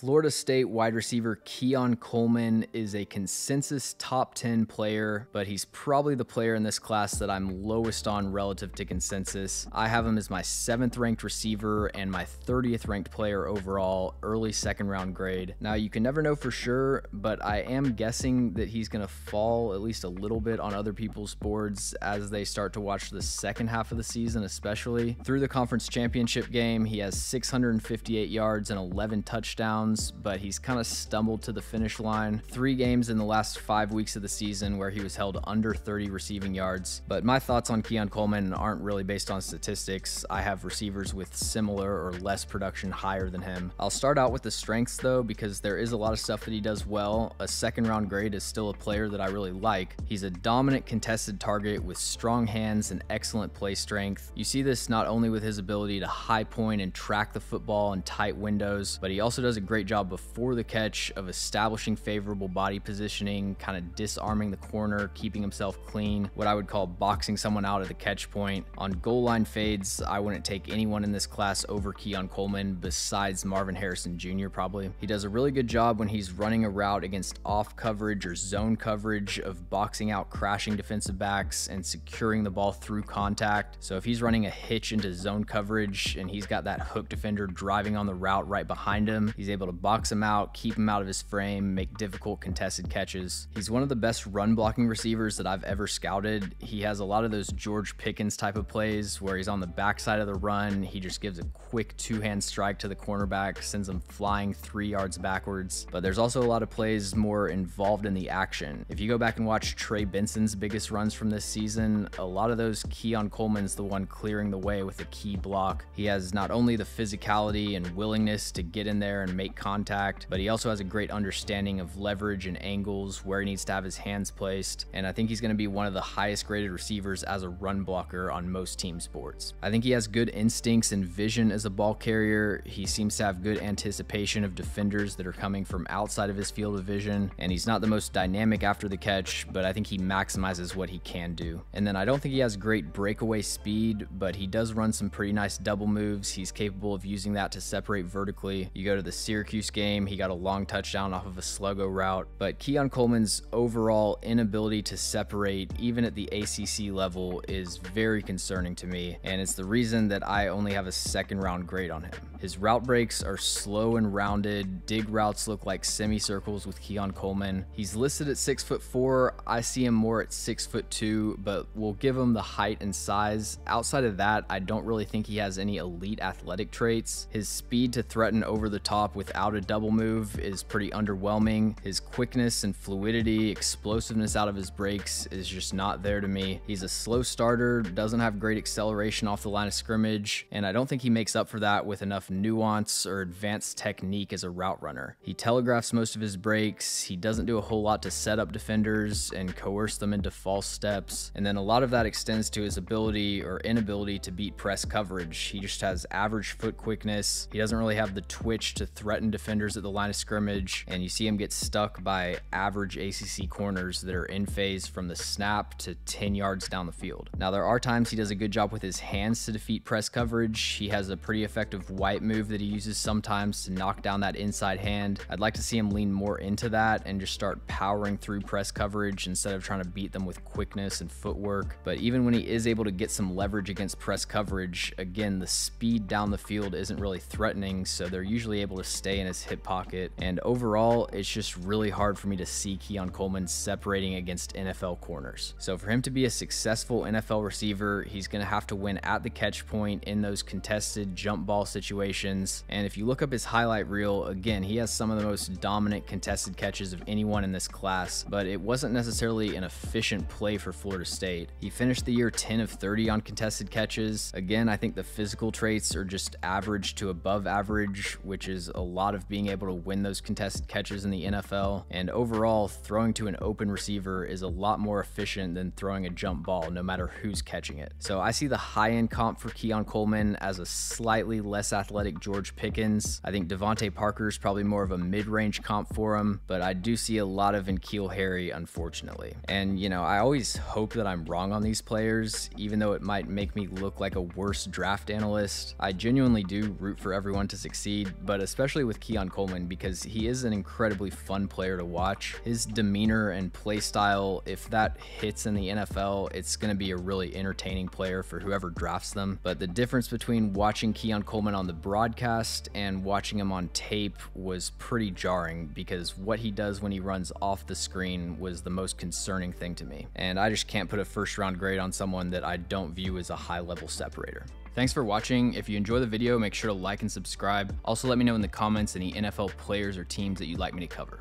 Florida State wide receiver Keon Coleman is a consensus top 10 player, but he's probably the player in this class that I'm lowest on relative to consensus. I have him as my seventh ranked receiver and my 30th ranked player overall, early second round grade. Now, you can never know for sure, but I am guessing that he's going to fall at least a little bit on other people's boards as they start to watch the second half of the season, especially. Through the conference championship game, he has 658 yards and 11 touchdowns, but he's kind of stumbled to the finish line. Three games in the last five weeks of the season where he was held under 30 receiving yards. But my thoughts on Keon Coleman aren't really based on statistics. I have receivers with similar or less production higher than him. I'll start out with the strengths though, because there is a lot of stuff that he does well. A second round grade is still a player that I really like. He's a dominant contested target with strong hands and excellent play strength. You see this not only with his ability to high point and track the football in tight windows, but he also does a great job before the catch of establishing favorable body positioning, kind of disarming the corner, keeping himself clean, what I would call boxing someone out at the catch point. On goal line fades, I wouldn't take anyone in this class over Keon Coleman besides Marvin Harrison Jr. probably. He does a really good job when he's running a route against off coverage or zone coverage of boxing out crashing defensive backs and securing the ball through contact. So if he's running a hitch into zone coverage and he's got that hook defender driving on the route right behind him, he's able to box him out, keep him out of his frame, make difficult contested catches. He's one of the best run blocking receivers that I've ever scouted. He has a lot of those George Pickens type of plays where he's on the backside of the run, he just gives a quick two-hand strike to the cornerback, sends him flying three yards backwards. But there's also a lot of plays more involved in the action. If you go back and watch Trey Benson's biggest runs from this season, a lot of those Keon Coleman's the one clearing the way with a key block. He has not only the physicality and willingness to get in there and make contact, but he also has a great understanding of leverage and angles, where he needs to have his hands placed, and I think he's going to be one of the highest graded receivers as a run blocker on most team sports. I think he has good instincts and vision as a ball carrier. He seems to have good anticipation of defenders that are coming from outside of his field of vision, and he's not the most dynamic after the catch, but I think he maximizes what he can do. And then I don't think he has great breakaway speed, but he does run some pretty nice double moves. He's capable of using that to separate vertically. You go to the Syracuse game, he got a long touchdown off of a sluggo route, but Keon Coleman's overall inability to separate, even at the ACC level, is very concerning to me, and it's the reason that I only have a second round grade on him. His route breaks are slow and rounded, dig routes look like semicircles with Keon Coleman. He's listed at six foot four. I see him more at six foot two, but we'll give him the height and size. Outside of that, I don't really think he has any elite athletic traits. His speed to threaten over the top without a double move is pretty underwhelming. His quickness and fluidity, explosiveness out of his breaks is just not there to me. He's a slow starter, doesn't have great acceleration off the line of scrimmage, and I don't think he makes up for that with enough nuance or advanced technique as a route runner. He telegraphs most of his breaks, he doesn't do a whole lot to set up defenders and coerce them into false steps, and then a lot of that extends to his ability or inability to beat press coverage. He just has average foot quickness, he doesn't really have the twitch to threaten defenders at the line of scrimmage, and you see him get stuck by average ACC corners that are in phase from the snap to 10 yards down the field. Now, there are times he does a good job with his hands to defeat press coverage. He has a pretty effective white move that he uses sometimes to knock down that inside hand. I'd like to see him lean more into that and just start powering through press coverage instead of trying to beat them with quickness and footwork. But even when he is able to get some leverage against press coverage, again, the speed down the field isn't really threatening, so they're usually able to stay in his hip pocket. And overall, it's just really hard for me to see Keon Coleman separating against NFL corners. So for him to be a successful NFL receiver, he's going to have to win at the catch point in those contested jump ball situations. And if you look up his highlight reel, again, he has some of the most dominant contested catches of anyone in this class, but it wasn't necessarily an efficient play for Florida State. He finished the year 10 of 30 on contested catches. Again, I think the physical traits are just average to above average, which is a lot of being able to win those contested catches in the NFL. And overall, throwing to an open receiver is a lot more efficient than throwing a jump ball, no matter who's catching it. So I see the high end comp for Keon Coleman as a slightly less athletic George Pickens. I think DeVante Parker is probably more of a mid range comp for him, but I do see a lot of N'Keal Harry, unfortunately. And, you know, I always hope that I'm wrong on these players, even though it might make me look like a worse draft analyst. I genuinely do root for everyone to succeed, but especially with with Keon Coleman because he is an incredibly fun player to watch. His demeanor and play style, if that hits in the NFL, it's going to be a really entertaining player for whoever drafts them. But the difference between watching Keon Coleman on the broadcast and watching him on tape was pretty jarring because what he does when he runs off the screen was the most concerning thing to me. And I just can't put a first round grade on someone that I don't view as a high level separator. Thanks for watching. If you enjoy the video, make sure to like and subscribe. Also, let me know in the comments any NFL players or teams that you'd like me to cover.